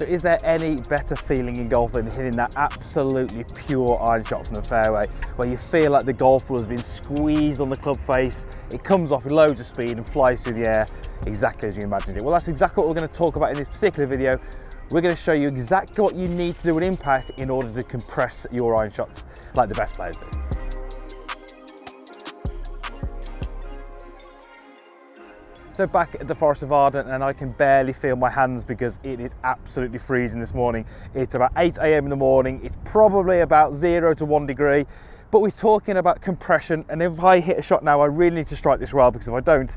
So is there any better feeling in golf than hitting that absolutely pure iron shot from the fairway, where you feel like the golf ball has been squeezed on the club face, it comes off with loads of speed and flies through the air exactly as you imagined it. Well, that's exactly what we're going to talk about in this particular video. We're going to show you exactly what you need to do with impact in order to compress your iron shots like the best players do. So back at the Forest of Arden and I can barely feel my hands because it is absolutely freezing this morning. It's about 8 a.m. in the morning. It's probably about zero to one degree, but we're talking about compression. And if I hit a shot now, I really need to strike this well because if I don't,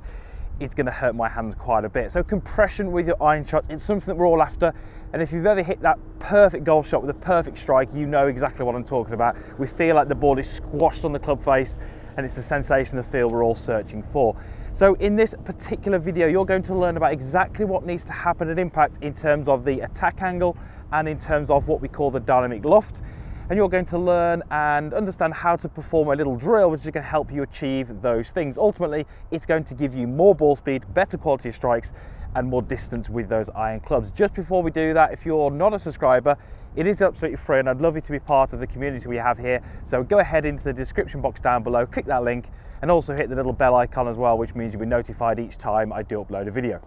it's gonna hurt my hands quite a bit. So compression with your iron shots, it's something that we're all after. And if you've ever hit that perfect golf shot with a perfect strike, you know exactly what I'm talking about. We feel like the ball is squashed on the club face and it's the sensation of feel we're all searching for. So in this particular video, you're going to learn about exactly what needs to happen at impact in terms of the attack angle and in terms of what we call the dynamic loft. And you're going to learn and understand how to perform a little drill, which is going to help you achieve those things. Ultimately, it's going to give you more ball speed, better quality strikes, and more distance with those iron clubs. Just before we do that, if you're not a subscriber, it is absolutely free and I'd love you to be part of the community we have here. So go ahead into the description box down below, click that link and also hit the little bell icon as well, which means you'll be notified each time I do upload a video.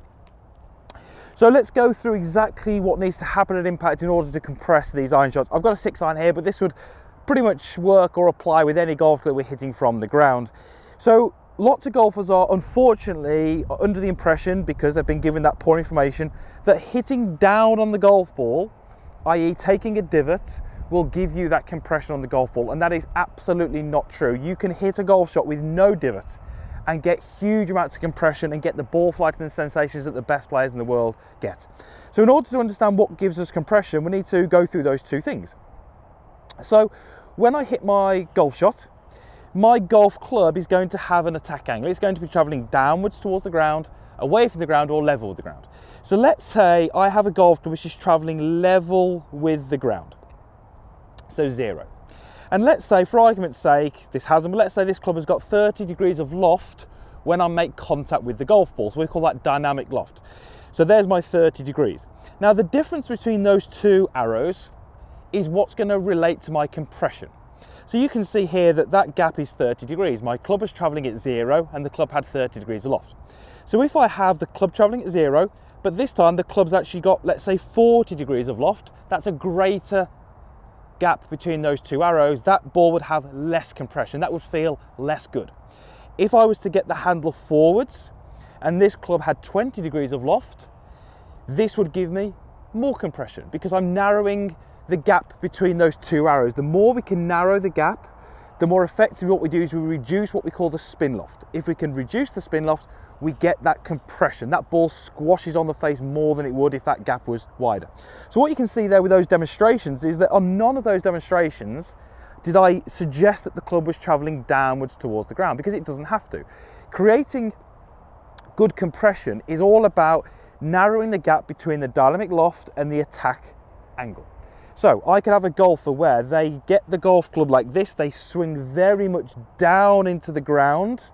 So let's go through exactly what needs to happen at impact in order to compress these iron shots. I've got a six iron here, but this would pretty much work or apply with any golf that we're hitting from the ground. So lots of golfers are unfortunately under the impression, because they've been given that poor information, that hitting down on the golf ball, i.e. taking a divot, will give you that compression on the golf ball. And that is absolutely not true. You can hit a golf shot with no divot and get huge amounts of compression and get the ball flight and the sensations that the best players in the world get. So in order to understand what gives us compression, we need to go through those two things. So when I hit my golf shot, my golf club is going to have an attack angle. It's going to be traveling downwards towards the ground, away from the ground or level with the ground. So let's say I have a golf club which is traveling level with the ground. So zero. And let's say, for argument's sake, this hasn't, but let's say this club has got 30 degrees of loft when I make contact with the golf ball. So we call that dynamic loft. So there's my 30 degrees. Now the difference between those two arrows is what's going to relate to my compression. So you can see here that that gap is 30 degrees. My club is traveling at zero and the club had 30 degrees of loft. So if I have the club traveling at zero, but this time the club's actually got, let's say 40 degrees of loft, that's a greater gap between those two arrows, that ball would have less compression. That would feel less good. If I was to get the handle forwards and this club had 20 degrees of loft, this would give me more compression because I'm narrowing the gap between those two arrows. The more we can narrow the gap, the more effective what we do is we reduce what we call the spin loft. If we can reduce the spin loft, we get that compression. That ball squashes on the face more than it would if that gap was wider. So what you can see there with those demonstrations is that on none of those demonstrations did I suggest that the club was traveling downwards towards the ground because it doesn't have to. Creating good compression is all about narrowing the gap between the dynamic loft and the attack angle. So I could have a golfer where they get the golf club like this, they swing very much down into the ground,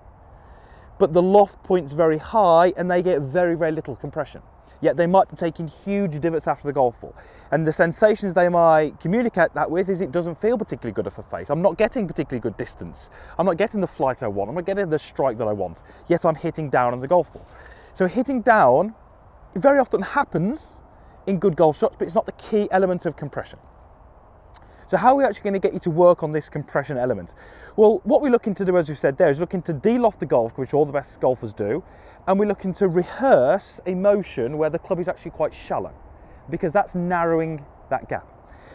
but the loft point's very high and they get very, very little compression. Yet they might be taking huge divots after the golf ball. And the sensations they might communicate that with is it doesn't feel particularly good off the face. I'm not getting particularly good distance. I'm not getting the flight I want. I'm not getting the strike that I want. Yet I'm hitting down on the golf ball. So hitting down very often happens in good golf shots, but it's not the key element of compression. So how are we actually going to get you to work on this compression element? Well, what we're looking to do, as we've said there, is looking to de-loft the golf, which all the best golfers do, and we're looking to rehearse a motion where the club is actually quite shallow, because that's narrowing that gap.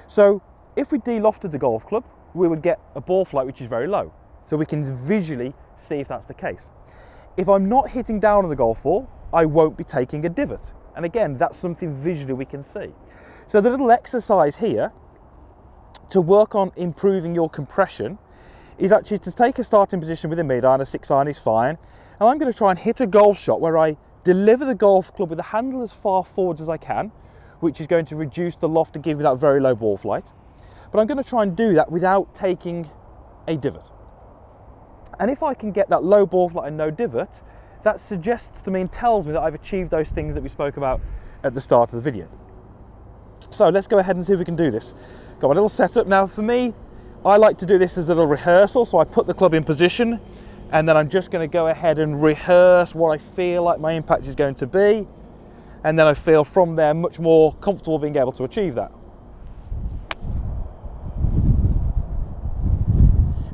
So if we de-lofted the golf club, we would get a ball flight which is very low. So we can visually see if that's the case. If I'm not hitting down on the golf ball, I won't be taking a divot. And again, that's something visually we can see. So the little exercise here to work on improving your compression is actually to take a starting position with a mid iron, a six iron is fine. And I'm going to try and hit a golf shot where I deliver the golf club with the handle as far forwards as I can, which is going to reduce the loft and give me that very low ball flight. But I'm going to try and do that without taking a divot. And if I can get that low ball flight and no divot, that suggests to me and tells me that I've achieved those things that we spoke about at the start of the video. So let's go ahead and see if we can do this. Got my little setup. Now for me, I like to do this as a little rehearsal. So I put the club in position and then I'm just gonna go ahead and rehearse what I feel like my impact is going to be. And then I feel from there much more comfortable being able to achieve that.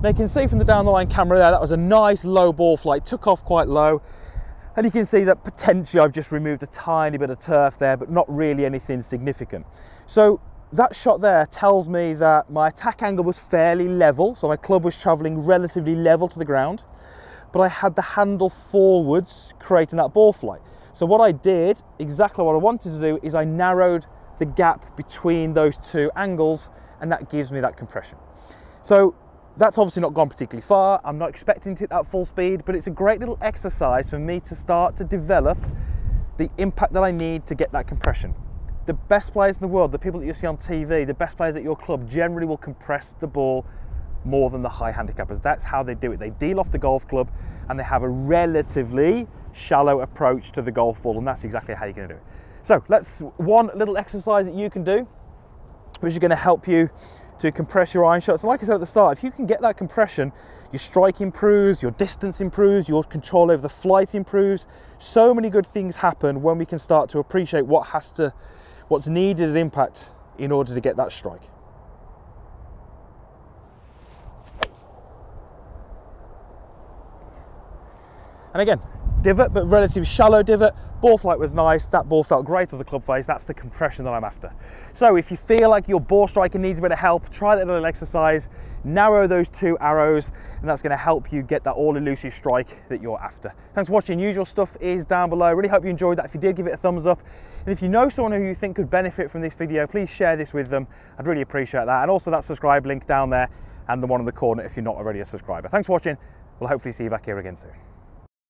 Now you can see from the down the line camera there, that was a nice low ball flight, took off quite low. And you can see that potentially I've just removed a tiny bit of turf there, but not really anything significant. So that shot there tells me that my attack angle was fairly level, so my club was traveling relatively level to the ground, but I had the handle forwards creating that ball flight. So what I did, exactly what I wanted to do, is I narrowed the gap between those two angles, and that gives me that compression. So that's obviously not gone particularly far. I'm not expecting hit that full speed, but it's a great little exercise for me to start to develop the impact that I need to get that compression. The best players in the world, the people that you see on TV, the best players at your club generally will compress the ball more than the high handicappers. That's how they do it. They de-loft the golf club and they have a relatively shallow approach to the golf ball, and that's exactly how you're going to do it. So, let's one little exercise that you can do, which is going to help you to compress your iron shots. And like I said at the start, if you can get that compression, your strike improves, your distance improves, your control over the flight improves. So many good things happen when we can start to appreciate what has to, what's needed at impact in order to get that strike. And again, divot, but relatively shallow divot. Ball flight was nice. That ball felt great on the club face. That's the compression that I'm after. So if you feel like your ball striker needs a bit of help, try that little exercise, narrow those two arrows, and that's gonna help you get that all elusive strike that you're after. Thanks for watching. Usual stuff is down below. Really hope you enjoyed that. If you did, give it a thumbs up. And if you know someone who you think could benefit from this video, please share this with them. I'd really appreciate that. And also that subscribe link down there and the one in the corner if you're not already a subscriber. Thanks for watching. We'll hopefully see you back here again soon.